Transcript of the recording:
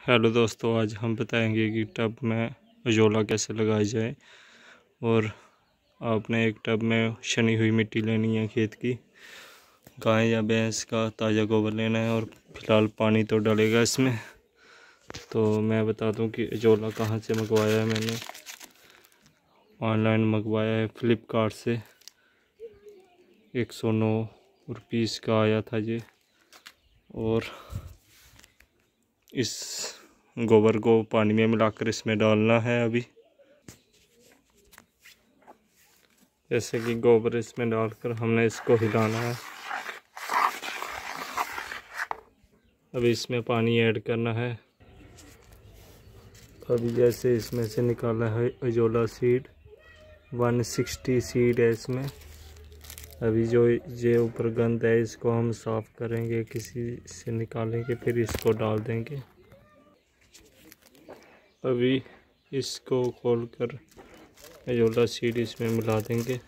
Hello दोस्तों, आज हम बताएँगे कि टब में अजोला कैसे लगाया जाए और आपने एक टब में शनी हुई मिट्टी लेनी है खेत की। गाय या भैंस का ताज़ा गोबर लेना है और फ़िलहाल पानी तो डालेगा इसमें। तो मैं बता दूँ कि अजोला कहाँ से मंगवाया है मैंने। ऑनलाइन मंगवाया है फ्लिपकार्ट से। एक सौ नौ रुपीज़ का आया था ये। और इस गोबर को पानी में मिलाकर इसमें डालना है अभी। जैसे कि गोबर इसमें डालकर हमने इसको हिलाना है। अभी इसमें पानी ऐड करना है। अभी जैसे इसमें से निकाला है अजोला सीड 160 सीड है इसमें। अभी जो, ये ऊपर गंद है, इसको हम साफ़ करेंगे, किसी से निकालेंगे, फिर इसको डाल देंगे। अभी इसको खोलकर जोला सीड इसमें मिला देंगे।